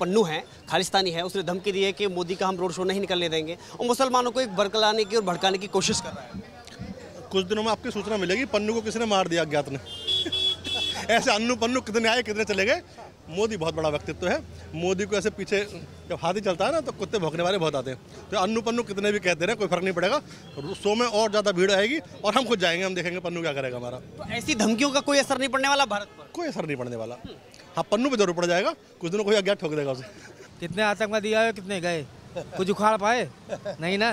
पन्नू है, खालिस्तानी है, उसने धमकी दी है कि मोदी का हम रोड शो नहीं निकलने देंगे। और मुसलमानों को एक बरकलाने की और भड़काने की कोशिश कर रहा है। कुछ दिनों में आपकी सूचना मिलेगी, पन्नू को किसने मार दिया अज्ञात ने? ऐसे अन्नू पन्नू कितने आए, कितने चले गए? मोदी बहुत बड़ा व्यक्तित्व है। मोदी को ऐसे पीछे जब हाथी चलता है ना तो कुत्ते भौंकने वाले बहुत आते हैं। तो अन्नू पन्नू कितने भी कहते रहे कोई फ़र्क नहीं पड़ेगा। सो में और ज़्यादा भीड़ आएगी और हम खुद जाएँगे हम देखेंगे पन्नू क्या करेगा हमारा। तो ऐसी धमकियों का कोई असर नहीं पड़ने वाला भारत पर? कोई असर नहीं पड़ने वाला। हाँ पन्नू पे ज़रूर पड़ जाएगा। कुछ दिनों कोई अज्ञात ठोक देगा उसे। कितने आतंकवादी आए कितने गए? कुछ उखाड़ पाए? नहीं ना?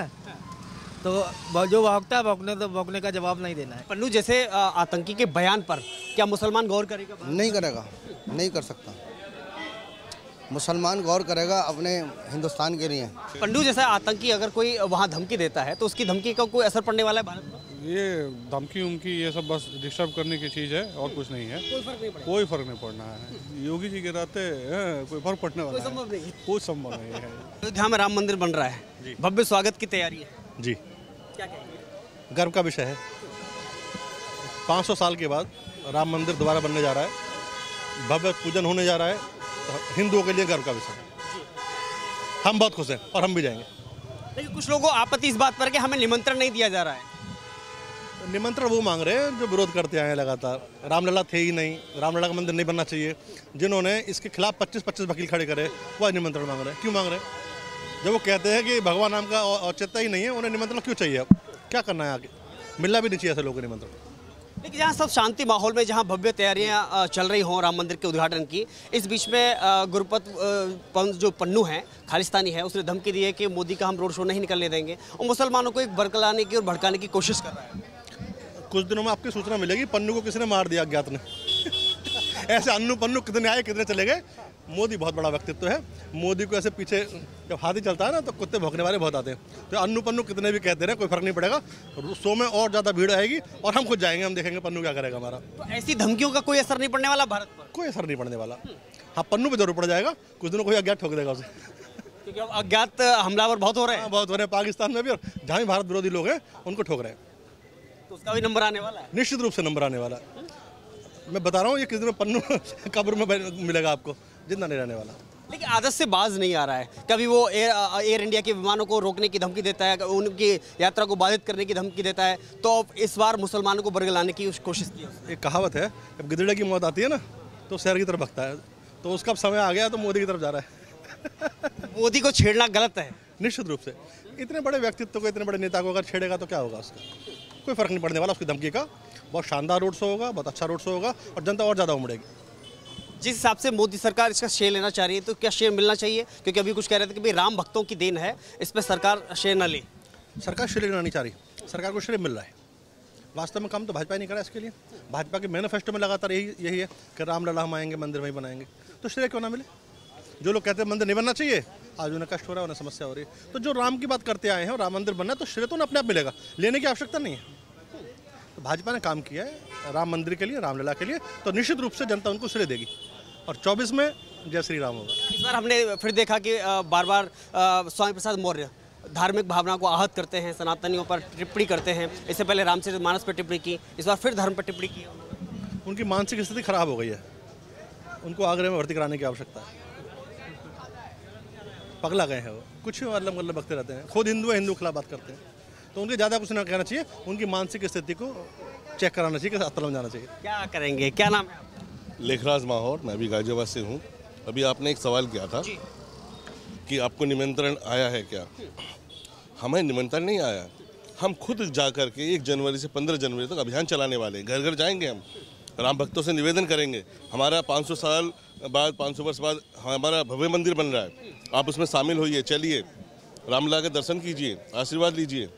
तो जो भौंकता है भौंकने तो भौंकने का जवाब नहीं देना है। पन्नू जैसे आतंकी के बयान पर क्या मुसलमान गौर करेगा? नहीं करेगा। नहीं कर सकता। मुसलमान गौर करेगा अपने हिंदुस्तान के लिए। पंडू जैसा आतंकी अगर कोई वहाँ धमकी देता है तो उसकी धमकी का कोई असर पड़ने वाला है भारत पर? ये धमकी उमकी ये सब बस डिस्टर्ब करने की चीज़ है और कुछ नहीं है। कोई फ़र्क नहीं पड़ेगा कोई फ़र्क नहीं पड़ना है। योगी जी के रहते कोई फ़र्क पड़ने वाला है। संभव नहीं। है। संभव नहीं है। अयोध्या में राम मंदिर बन रहा है। भव्य स्वागत की तैयारी है। जी। क्या कहेंगे? गर्व का विषय है। 500 साल के बाद राम मंदिर दोबारा बनने जा रहा है। भव्य पूजन होने जा रहा है। हिंदुओं के लिए गर्व का विषय हम बहुत खुश हैं और हम भी जाएँगे। लेकिन कुछ लोगों को आपत्ति इस बात पर कि हमें निमंत्रण नहीं दिया जा रहा है। निमंत्रण वो मांग रहे हैं जो विरोध करते आए हैं लगातार। रामलला थे ही नहीं। रामलला का मंदिर नहीं बनना चाहिए। जिन्होंने इसके खिलाफ 25-25 वकील खड़े करे वह निमंत्रण मांग रहे हैं। क्यों मांग रहे हैं? जब वो कहते हैं कि भगवान नाम का औचित्य ही नहीं है उन्हें निमंत्रण क्यों चाहिए अब? क्या करना है आगे? मिलना भी नहीं चाहिए ऐसे लोगों को निमंत्रण। लेकिन जहाँ सब शांति माहौल में, जहाँ भव्य तैयारियाँ चल रही हों राम मंदिर के उद्घाटन की, इस बीच में गुरुपत पंत जो पन्नू है, खालिस्तानी है, उसने धमकी दी है कि मोदी का हम रोड शो नहीं निकलने देंगे। और मुसलमानों को एक बरकलाने की और भड़काने की कोशिश कर रहा है। कुछ दिनों में आपकी सूचना मिलेगी, पन्नू को किसने मार दिया अज्ञात ने? ऐसे अन्नू पन्नू कितने आए, कितने चले गए? मोदी बहुत बड़ा व्यक्तित्व है। मोदी को ऐसे पीछे जब हाथी चलता है ना तो कुत्ते भौंकने वाले बहुत आते हैं। तो अन्नू पन्नू कितने भी कहते रहे कोई फ़र्क नहीं पड़ेगा। सो में और ज़्यादा भीड़ आएगी और हम खुद जाएँगे हम देखेंगे पन्नू क्या करेगा हमारा। तो ऐसी धमकियों का कोई असर नहीं पड़ने वाला भारत पर? कोई असर नहीं पड़ने वाला। हाँ पन्नू पे ज़रूर पड़ जाएगा। कुछ दिनों कोई अज्ञात ठोक देगा उसे। क्योंकि अब अज्ञात हमलावर बहुत हो रहे हाँ, हैं बहुत हो रहे हैं। पाकिस्तान में भी और जहाँ भी भारत विरोधी लोग हैं उनको ठोक रहे हैं। तो उसका भी नंबर आने वाला है? निश्चित रूप से नंबर आने वाला है। मैं बता रहा हूँ ये किस दिन पन्नू कब्र में मिलेगा आपको। ज़िंदा नहीं रहने वाला। लेकिन आदत से बाज नहीं आ रहा है। कभी वो एयर एयर इंडिया के विमानों को रोकने की धमकी देता है उनकी यात्रा को बाधित करने की धमकी देता है तो अब इस बार मुसलमानों को बरगलाने की उस कोशिश की एक कहावत है जब गिदड़े की मौत आती है ना तो शहर की तरफ़ भगता है तो उसका अब समय आ गया तो मोदी की तरफ़ जा रहा है। मोदी को छेड़ना गलत है। निश्चित रूप से। इतने बड़े व्यक्तित्व को इतने बड़े नेता को अगर छेड़ेगा तो क्या होगा उसका? कोई फ़र्क नहीं पड़ने वाला उसकी धमकी का। बहुत शानदार रोड शो होगा बहुत अच्छा रोड शो होगा और जनता और ज़्यादा उमड़ेगी। जिस हिसाब से मोदी सरकार इसका शेयर लेना चाह रही है तो क्या शेयर मिलना चाहिए? क्योंकि अभी कुछ कह रहे थे कि भाई राम भक्तों की देन है, इस पर सरकार शेयर न ले। सरकार श्रेय लेना नहीं चाह रही। सरकार को श्रेय मिल रहा है। वास्तव में काम तो भाजपा नहीं करा इसके लिए। भाजपा के मैनिफेस्टो में लगातार यही यही है कि रामलला हम आएँगे, मंदिर वहीं बनाएँगे। तो श्रेय क्यों ना मिले? जो लोग कहते हैं मंदिर नहीं बनना चाहिए, आज उन्हें कष्ट हो रहा है, उन्हें समस्या हो रही है। तो जो राम की बात करते आए हैं और राम मंदिर बनना है तो श्रेय तो उन्हें अपने आप मिलेगा। लेने की आवश्यकता नहीं है। भाजपा ने काम किया है राम मंदिर के लिए रामलला के लिए तो निश्चित रूप से जनता उनको श्रेय देगी। और 24 में जय श्री राम होगा। इस बार हमने फिर देखा कि बार बार स्वामी प्रसाद मौर्य धार्मिक भावना को आहत करते हैं सनातनियों पर टिप्पणी करते हैं। इससे पहले रामचरित मानस पर टिप्पणी की इस बार फिर धर्म पर टिप्पणी की। उनकी मानसिक स्थिति खराब हो गई है। उनको आगरे में भर्ती कराने की आवश्यकता है। पगला गए हैं वो। कुछ मतलब मतलब बकते रहते हैं। खुद हिंदू है हिंदू खिलाफ बात करते हैं। तो उनके ज़्यादा कुछ ना कहना चाहिए उनकी मानसिक स्थिति को चेक कराना चाहिए कि अस्पताल में जाना चाहिए। क्या करेंगे? क्या नाम है लेखराज माहौर मैं भी गाजियाबाद से हूँ। अभी आपने एक सवाल किया था कि आपको निमंत्रण आया है क्या? हमें निमंत्रण नहीं आया। हम खुद जा कर के एक जनवरी से पंद्रह जनवरी तक अभियान चलाने वाले हैं। घर घर जाएँगे हम। राम भक्तों से निवेदन करेंगे। हमारा 500 साल बाद 500 वर्ष बाद हमारा भव्य मंदिर बन रहा है। आप उसमें शामिल होइए चलिए। रामला के दर्शन कीजिए आशीर्वाद लीजिए।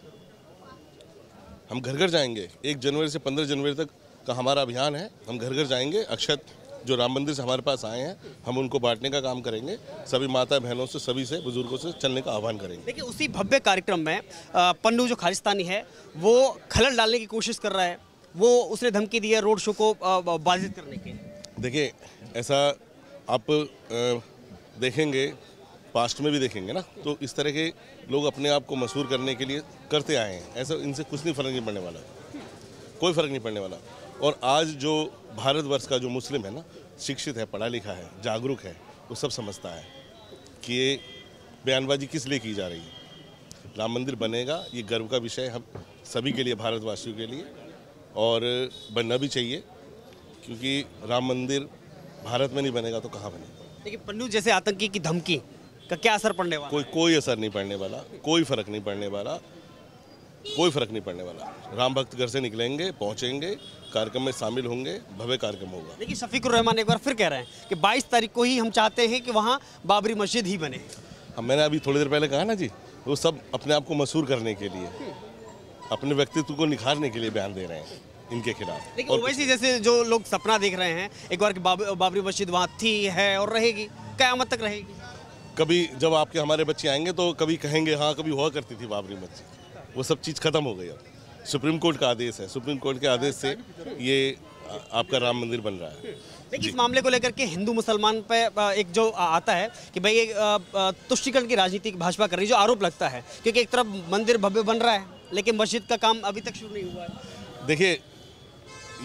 हम घर घर जाएँगे। एक जनवरी से पंद्रह जनवरी तक का हमारा अभियान है। हम घर घर जाएँगे। अक्षत जो राम मंदिर से हमारे पास आए हैं हम उनको बांटने का काम करेंगे। सभी माता बहनों से सभी से बुज़ुर्गों से चलने का आह्वान करेंगे। देखिए उसी भव्य कार्यक्रम में पन्नू जो खालिस्तानी है वो खलल डालने की कोशिश कर रहा है। वो उसने धमकी दी है रोड शो को बाधित करने की। देखिए ऐसा आप देखेंगे पास्ट में भी देखेंगे ना तो इस तरह के लोग अपने आप को मशहूर करने के लिए करते आए हैं। ऐसा इनसे कुछ नहीं फ़र्क नहीं पड़ने वाला। कोई फ़र्क नहीं पड़ने वाला। और आज जो भारतवर्ष का जो मुस्लिम है ना, शिक्षित है, पढ़ा लिखा है, जागरूक है, वो सब समझता है कि ये बयानबाजी किस लिए की जा रही है। राम मंदिर बनेगा, ये गर्व का विषय हम सभी के लिए, भारतवासियों के लिए। और बनना भी चाहिए, क्योंकि राम मंदिर भारत में नहीं बनेगा तो कहाँ बनेगा? देखिए, पन्नू जैसे आतंकी की धमकी का क्या असर पड़ने वाला कोई कोई असर नहीं पड़ने वाला। कोई फ़र्क नहीं पड़ने वाला। कोई फ़र्क नहीं पड़ने वाला। राम भक्त घर से निकलेंगे पहुँचेंगे कार्यक्रम में शामिल होंगे भव्य कार्यक्रम होगा। लेकिन शफीकुर रहमान एक बार फिर कह रहे हैं कि 22 तारीख को ही हम चाहते हैं कि वहाँ बाबरी मस्जिद ही बने। अब मैंने अभी थोड़ी देर पहले कहा ना जी वो सब अपने आप को मशहूर करने के लिए अपने व्यक्तित्व को निखारने के लिए बयान दे रहे हैं इनके खिलाफ। और वैसे जैसे जो लोग सपना देख रहे हैं एक बार बाबरी मस्जिद वहाँ थी है और रहेगी क्या तक रहेगी। कभी जब आपके हमारे बच्चे आएँगे तो कभी कहेंगे हाँ कभी हुआ करती थी बाबरी मस्जिद। वो सब चीज़ खत्म हो गई अब। सुप्रीम कोर्ट का आदेश है। सुप्रीम कोर्ट के आदेश से ये आपका राम मंदिर बन रहा है। लेकिन इस मामले को लेकर के हिंदू मुसलमान पे एक जो आता है कि भाई तुष्टिकरण की राजनीति भाजपा कर रही है जो आरोप लगता है क्योंकि एक तरफ़ मंदिर भव्य बन रहा है लेकिन मस्जिद का काम अभी तक शुरू नहीं हुआ है। देखिए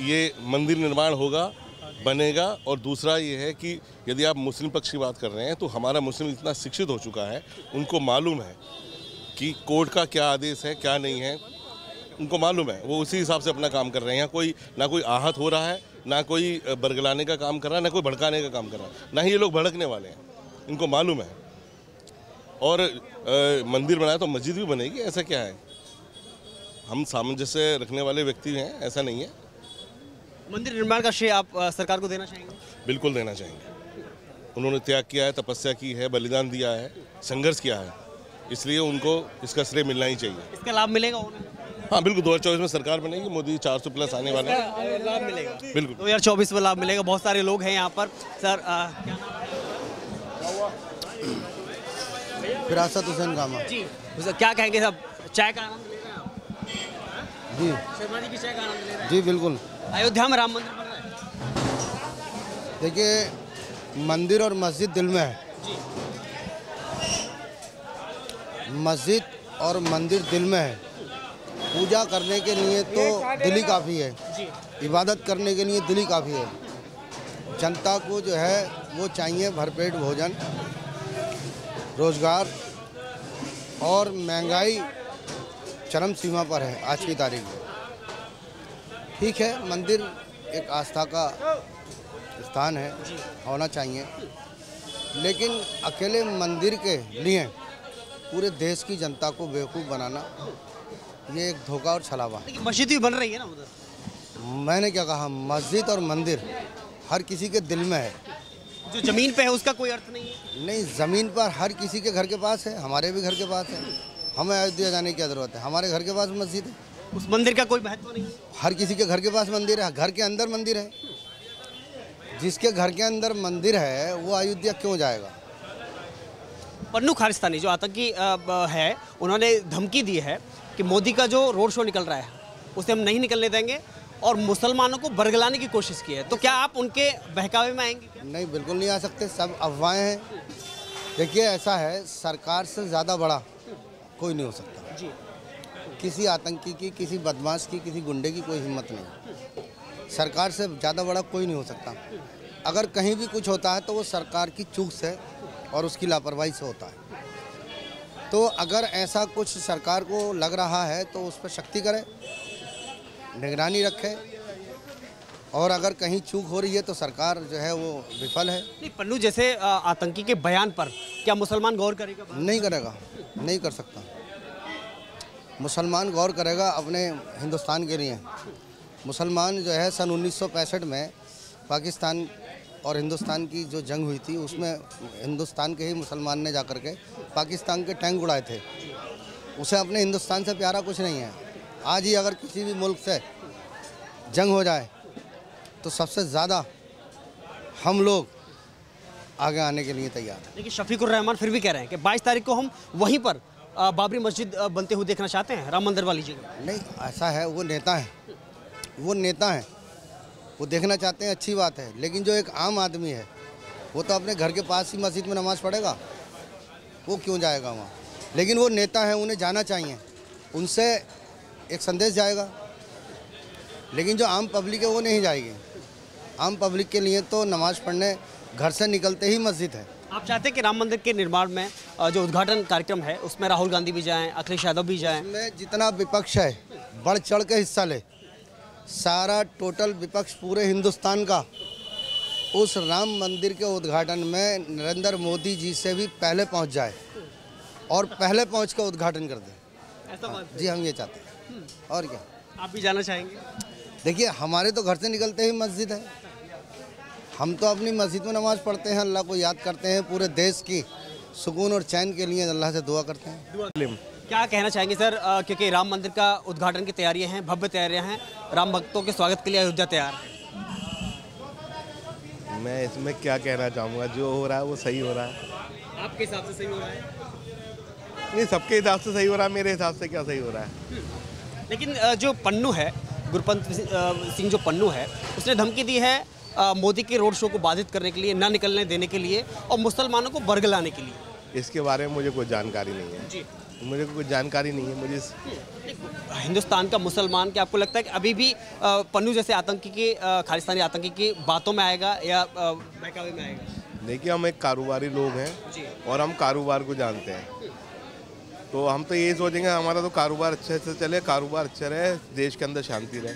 ये मंदिर निर्माण होगा बनेगा और दूसरा ये है कि यदि आप मुस्लिम पक्ष की बात कर रहे हैं तो हमारा मुस्लिम इतना शिक्षित हो चुका है उनको मालूम है कि कोर्ट का क्या आदेश है क्या नहीं है। उनको मालूम है वो उसी हिसाब से अपना काम कर रहे हैं। यहाँ कोई ना कोई आहत हो रहा है ना कोई बरगलाने का काम कर रहा है ना कोई भड़काने का काम कर रहा है। ना ही ये लोग भड़कने वाले हैं इनको मालूम है। और अ, मंदिर बनाया तो मस्जिद भी बनेगी ऐसा क्या है? हम सामंजस्य रखने वाले व्यक्ति हैं ऐसा नहीं है। मंदिर निर्माण का श्रेय आप सरकार को देना चाहेंगे? बिल्कुल देना चाहेंगे। उन्होंने त्याग किया है तपस्या की है बलिदान दिया है संघर्ष किया है। इसलिए उनको इसका श्रेय मिलना ही चाहिए। इसका लाभ मिलेगा उन्हें? हाँ बिल्कुल दो हज़ार चौबीस में सरकार बनेगी मोदी 400 प्लस आने वाले हैं। लाभ मिलेगा। बिल्कुल। दो हज़ार चौबीस में लाभ मिलेगा बहुत सारे लोग हैं यहाँ पर। सर क्या हुसैन कामा जी सर, क्या कहेंगे साहब चाय का आनंद ले रहे हैं जी। शर्मा जी की चाय का आनंद ले रहे जी बिल्कुल। हैं अयोध्या में राम मंदिर बन रहा है। देखिए मंदिर और मस्जिद दिल में है। मस्जिद और मंदिर दिल में है। पूजा करने के लिए तो दिल ही काफ़ी है। इबादत करने के लिए दिल ही काफ़ी है। जनता को जो है वो चाहिए भरपेट भोजन रोज़गार और महँगाई चरम सीमा पर है। आज की तारीख। में ठीक है मंदिर एक आस्था का स्थान है होना चाहिए। लेकिन अकेले मंदिर के लिए पूरे देश की जनता को बेवकूफ़ बनाना ये एक धोखा और छलावा है। मस्जिद भी बन रही है ना उधर? मैंने क्या कहा मस्जिद और मंदिर हर किसी के दिल में है। जो ज़मीन पे है उसका कोई अर्थ नहीं है? नहीं ज़मीन पर हर किसी के घर के पास है हमारे भी घर के पास है। हमें अयोध्या जाने की ज़रूरत है हमारे घर के पास मस्जिद है। उस मंदिर का कोई महत्व नहीं है? हर किसी के घर के पास मंदिर है घर के अंदर मंदिर है। जिसके घर के अंदर मंदिर है वो अयोध्या क्यों जाएगा? पन्नू खालिस्तानी जो आतंकी है उन्होंने धमकी दी है कि मोदी का जो रोड शो निकल रहा है उसे हम नहीं निकलने देंगे और मुसलमानों को बरगलाने की कोशिश की है। तो क्या आप उनके बहकावे में आएँगे क्या? नहीं बिल्कुल नहीं आ सकते सब अफवाहें हैं। देखिए ऐसा है सरकार से ज़्यादा बड़ा कोई नहीं हो सकता। जी। किसी आतंकी की किसी बदमाश की किसी गुंडे की कोई हिम्मत नहीं। सरकार से ज़्यादा बड़ा कोई नहीं हो सकता। अगर कहीं भी कुछ होता है तो वो सरकार की चूक से और उसकी लापरवाही से होता है। तो अगर ऐसा कुछ सरकार को लग रहा है तो उस पर शक्ति करे निगरानी रखे और अगर कहीं चूक हो रही है तो सरकार जो है वो विफल है। नहीं पन्नू जैसे आतंकी के बयान पर क्या मुसलमान गौर करेगा? नहीं करेगा नहीं कर सकता। मुसलमान गौर करेगा अपने हिंदुस्तान के लिए। मुसलमान जो है, सन 1965 में पाकिस्तान और हिंदुस्तान की जो जंग हुई थी, उसमें हिंदुस्तान के ही मुसलमान ने जाकर के पाकिस्तान के टैंक उड़ाए थे। उसे अपने हिंदुस्तान से प्यारा कुछ नहीं है। आज ही अगर किसी भी मुल्क से जंग हो जाए तो सबसे ज़्यादा हम लोग आगे आने के लिए तैयार हैं। लेकिन शफीकुर रहमान फिर भी कह रहे हैं कि 22 तारीख को हम वहीं पर बाबरी मस्जिद बनते हुए देखना चाहते हैं? राम मंदिर वाली जगह। नहीं ऐसा है वो नेता है। वो नेता है। वो देखना चाहते हैं अच्छी बात है। लेकिन जो एक आम आदमी है वो तो अपने घर के पास ही मस्जिद में नमाज़ पढ़ेगा। वो क्यों जाएगा वहाँ? लेकिन वो नेता है उन्हें जाना चाहिए। उनसे एक संदेश जाएगा। लेकिन जो आम पब्लिक है वो नहीं जाएगी। आम पब्लिक के लिए तो नमाज़ पढ़ने घर से निकलते ही मस्जिद है। आप चाहते हैं कि राम मंदिर के निर्माण में जो उद्घाटन कार्यक्रम है उसमें राहुल गांधी भी जाएँ अखिलेश यादव भी जाएँ। में जितना विपक्ष है बढ़ चढ़ के हिस्सा ले सारा टोटल विपक्ष पूरे हिंदुस्तान का उस राम मंदिर के उद्घाटन में नरेंद्र मोदी जी से भी पहले पहुँच जाए और पहले पहुँच कर उद्घाटन कर दें। ऐसा बात जी हम ये चाहते हैं। और क्या? आप भी जाना चाहेंगे? देखिए हमारे तो घर से निकलते ही मस्जिद है। हम तो अपनी मस्जिद में नमाज़ पढ़ते हैं अल्लाह को याद करते हैं पूरे देश की। सुकून और चैन के लिए अल्लाह से दुआ करते हैं। क्या कहना चाहेंगे सर अ, क्योंकि राम मंदिर का उद्घाटन की तैयारियाँ हैं भव्य तैयारियाँ हैं राम भक्तों के स्वागत के लिए अयोध्या तैयार। है मैं इसमें क्या कहना चाहूँगा जो हो रहा है वो सही हो रहा है। आपके हिसाब से सही हो रहा है? नहीं सबके हिसाब से सही हो रहा है मेरे हिसाब से क्या सही हो रहा है। लेकिन जो पन्नू है गुरपंत सिंह जो पन्नू है उसने धमकी दी है मोदी के रोड शो को बाधित करने के लिए ना निकलने देने के लिए और मुसलमानों को बरगलाने के लिए। इसके बारे में मुझे कोई जानकारी नहीं है। जी। मुझे कोई जानकारी नहीं है मुझे इस- हिंदुस्तान का मुसलमान क्या आपको लगता है कि अभी भी पन्नू जैसे आतंकी के खालिस्तानी आतंकी की बातों में आएगा या बहकावे में आएगा? देखिए हम एक कारोबारी लोग हैं और हम कारोबार को जानते हैं। तो हम तो यही सोचेंगे हमारा तो कारोबार अच्छे से चले कारोबार अच्छा रहे देश के अंदर शांति रहे।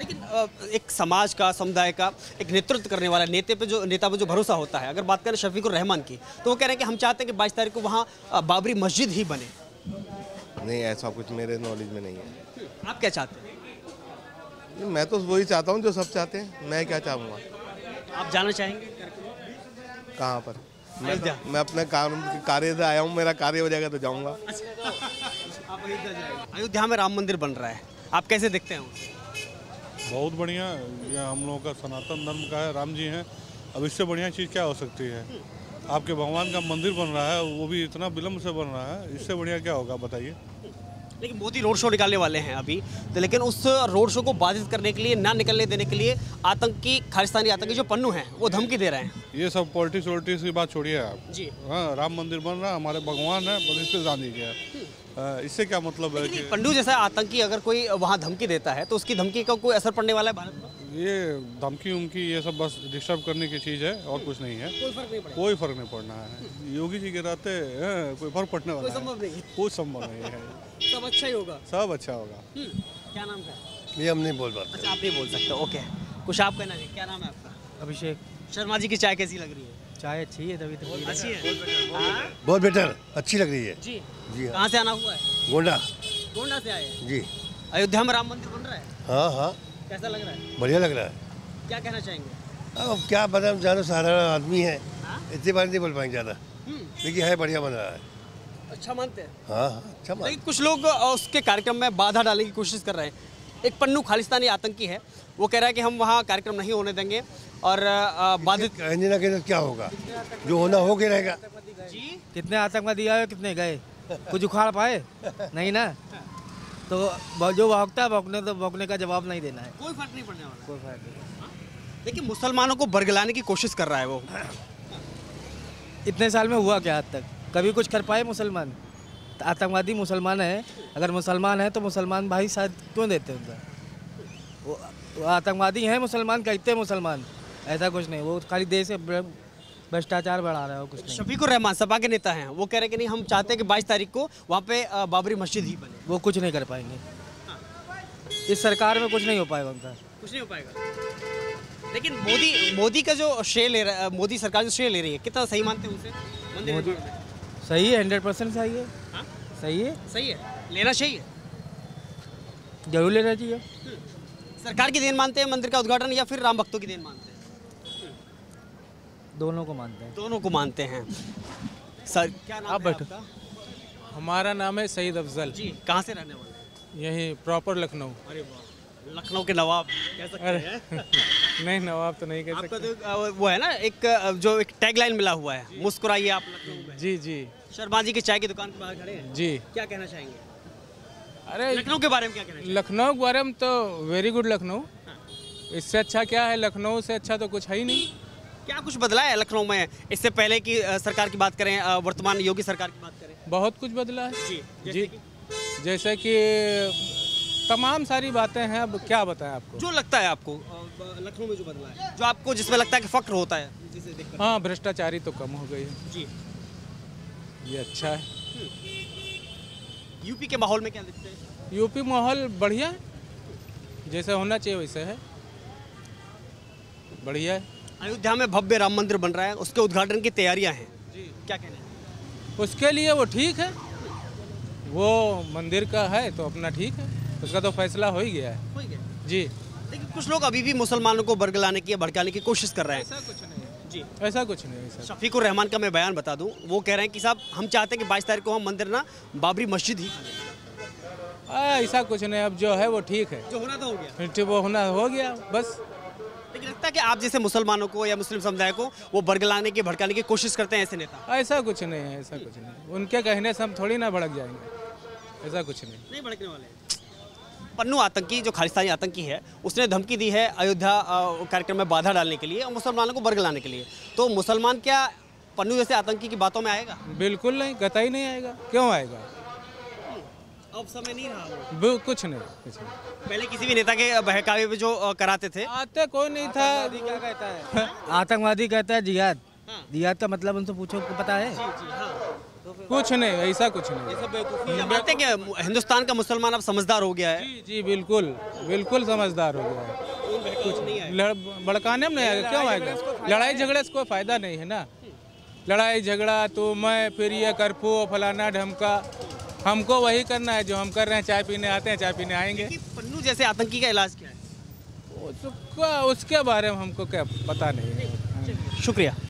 लेकिन एक समाज का समुदाय का एक नेतृत्व करने वाला नेता पे जो नेता पे जो भरोसा होता है अगर बात करें शफीकुर रहमान की तो वो कह रहे हैं कि हम चाहते हैं कि बाईस तारीख को वहाँ बाबरी मस्जिद ही बने। नहीं ऐसा कुछ मेरे नॉलेज में नहीं है। आप क्या चाहते हैं? मैं तो वही चाहता हूँ जो सब चाहते हैं मैं क्या चाहूँगा? आप जाना चाहेंगे? कहाँ पर? मैं, अयोध्या। मैं अपने कार्य से आया हूँ मेरा कार्य हो जाएगा तो जाऊँगा। अयोध्या अयोध्या में राम मंदिर बन रहा है। आप कैसे देखते हैं उसे? बहुत बढ़िया ये हम लोगों का सनातन धर्म का है राम जी हैं अब इससे बढ़िया चीज़ क्या हो सकती है? आपके भगवान का मंदिर बन रहा है वो भी इतना विलम्ब से बन रहा है इससे बढ़िया क्या होगा बताइए। लेकिन मोदी रोड शो निकालने वाले हैं अभी तो लेकिन उस रोड शो को बाधित करने के लिए ना निकलने देने के लिए आतंकी खालिस्तानी आतंकी जो पन्नू हैं वो धमकी दे रहे हैं। ये सब पॉलिटिक्स वोलिटिक्स की बात छोड़िए आप। जी। हाँ राम मंदिर बन रहा है हमारे भगवान है बस इस ध्यान दीजिए हाँ, इससे क्या मतलब है कि पन्नू जैसा आतंकी अगर कोई वहाँ धमकी देता है तो उसकी धमकी का कोई असर पड़ने वाला है भारत पर? ये धमकी उमकी ये सब बस डिस्टर्ब करने की चीज़ है और कुछ नहीं है। कोई फ़र्क नहीं पड़ेगा। कोई फ़र्क नहीं पड़ना है। योगी जी के रहते कोई फ़र्क पड़ने वाला कोई संभव नहीं। है संभव नहीं है। सब अच्छा ही होगा। सब अच्छा होगा। हम्म, क्या नाम का है? ये हम नहीं बोल पाते। अच्छा आप नहीं बोल सकते ओके। कुछ आप कहना क्या नाम है आपका? अभिषेक। शर्मा जी की चाय कैसी लग रही है? चाय अच्छी है तभी तो अच्छी है? हाँ? बहुत बेटर अच्छी लग रही है। जी। जी हाँ। कहाँ से आना हुआ है? गोंडा। गोंडा से आए हैं? जी। अयोध्या में राम मंदिर बन रहा है? हाँ हाँ। कैसा लग रहा है? बढ़िया लग रहा है। क्या कहना चाहेंगे? अब क्या पता जानो साधारण आदमी है। हाँ? इतनी बार नहीं बोल पाएँगे ज़्यादा। हम्म, लेकिन है बढ़िया बन रहा है। अच्छा मानते हैं? हाँ हाँ अच्छा मान लेकिन कुछ लोग उसके कार्यक्रम में बाधा डालने की कोशिश कर रहे हैं। एक पन्नू खालिस्तानी आतंकी है। वो कह रहा है कि हम वहाँ कार्यक्रम नहीं होने देंगे और बाधित कहने ना कहने क्या होगा? जो होना हो के रहेगा। जी। कितने आतंकवादी आए कितने गए? कुछ उखाड़ पाए? नहीं ना? तो जो भौंकता है भौंकने तो भौंकने का जवाब नहीं देना है। कोई फ़र्क नहीं पड़ने वाला। कोई फ़ायदा नहीं। लेकिन मुसलमानों को बरगलाने की कोशिश कर रहा है वो। इतने साल में हुआ क्या आज तक? कभी कुछ कर पाए मुसलमान? आतंकवादी मुसलमान है। अगर मुसलमान है तो मुसलमान भाई साथ क्यों देते उनका? वो, आतंकवादी हैं मुसलमान कहते हैं मुसलमान? ऐसा कुछ नहीं। वो खाली देश से भ्रष्टाचार बढ़ा रहा है कुछ नहीं। शफीकुर रहमान सपा के नेता हैं। वो कह रहे हैं कि नहीं हम चाहते हैं कि बाईस तारीख को वहाँ पे बाबरी मस्जिद ही बने। वो कुछ नहीं कर पाएँगे। इस सरकार में कुछ नहीं हो पाएगा उनका। कुछ नहीं हो पाएगा। लेकिन मोदी मोदी का जो श्रेय ले रहा है मोदी सरकार जो श्रेय ले रही है कितना सही मानते हैं में? सही है हंड्रेड परसेंट सही हाँ? सही है? सही है। लेना चाहिए। ज़रूर लेना चाहिए। सरकार की देन मानते हैं मंदिर का उद्घाटन या फिर राम भक्तों की देन मानते हैं? दोनों को मानते हैं। दोनों को मानते हैं। सर क्या नाम आप है बैठो। आपका? हमारा नाम है सईद अफजल। जी कहाँ से रहने वाले यही प्रॉपर लखनऊ। अरे वाह लखनऊ के नवाब कह सकते हैं। नहीं नवाब तो नहीं कह आपका सकते। तो वो है ना एक जो एक टैगलाइन मिला हुआ है मुस्कुराइए आप लखनऊ जी जी। शर्मा जी की चाय की दुकान के बाहर खड़े हैं? जी। क्या कहना चाहेंगे? अरे लखनऊ के बारे में क्या कहना लखनऊ के बारे में तो वेरी गुड लखनऊ। इससे अच्छा क्या है? लखनऊ से अच्छा तो कुछ है ही नहीं। क्या कुछ बदला है लखनऊ में? इससे पहले की सरकार की बात करें वर्तमान योगी सरकार की बात करें। बहुत कुछ बदला है। जी जी। जैसे कि तमाम सारी बातें हैं अब क्या बताएँ आपको? जो लगता है आपको? लखनऊ में जो बदला है। जो आपको जिसमें लगता है कि फक्र होता है। हाँ भ्रष्टाचारी तो कम हो गई है। जी। ये अच्छा है। यूपी के माहौल में क्या देखते हैं? यूपी माहौल बढ़िया है। जैसा होना चाहिए वैसा है। बढ़िया है। अयोध्या में भव्य राम मंदिर बन रहा है उसके उद्घाटन की तैयारियाँ हैं। जी। क्या कहना है? उसके लिए वो ठीक है। वो मंदिर का है तो अपना ठीक है। उसका तो फैसला हो ही गया है। हो ही गया जी। लेकिन कुछ लोग अभी भी मुसलमानों को बरगलाने की भड़काने की कोशिश कर रहे हैं। है जी। ऐसा कुछ नहीं है शफीकुर रहमान का मैं बयान बता दूँ। वो कह रहे हैं कि साहब हम चाहते हैं कि 22 तारीख को हम मंदिर ना बाबरी मस्जिद ही ऐसा कुछ नहीं अब जो है वो ठीक है। जो होना तो हो गया। फिर वो होना हो गया बस। लेकिन लगता है कि आप जैसे मुसलमानों को या मुस्लिम समुदाय को वो बरगलाने की भड़काने की कोशिश करते हैं ऐसे नेता। ऐसा कुछ नहीं है ऐसा कुछ नहीं। उनके कहने से हम थोड़ी ना भड़क जाएँगे। ऐसा कुछ नहीं। नहीं भड़कने वाले पन्नू आतंकी जो खालिस्तानी आतंकी है उसने धमकी दी है अयोध्या कार्यक्रम में बाधा डालने के लिए और मुसलमानों को बर्ग लाने के लिए। तो मुसलमान क्या पन्नू जैसे आतंकी की बातों में आएगा? बिल्कुल नहीं कतई नहीं आएगा। क्यों आएगा? अब समय नहीं रहा। कुछ नहीं कुछ नहीं। पहले किसी भी नेता के बहकावे में जो कराते थे। आते कोई नहीं था। क्या कहता है? आतंकवादी कहता है जिहाद। जिहाद का मतलब उनसे पूछो पता है। कुछ नहीं ऐसा कुछ नहीं। क्या मानते हैं कि हिंदुस्तान का मुसलमान अब समझदार हो गया है। जी जी बिल्कुल बिल्कुल समझदार हो गया है। कुछ नहीं है। भड़काने में नहीं आएगा क्यों आएगा लड़ाई झगड़े से कोई फ़ायदा नहीं है ना? लड़ाई झगड़ा तो मैं फिर ये करफू फलाना ढमका हमको वही करना है जो हम कर रहे हैं चाय पीने आते हैं चाय पीने आएँगे। पन्नू जैसे आतंकी का इलाज क्या है? उसका उसके बारे में हमको क्या पता नहीं है। शुक्रिया।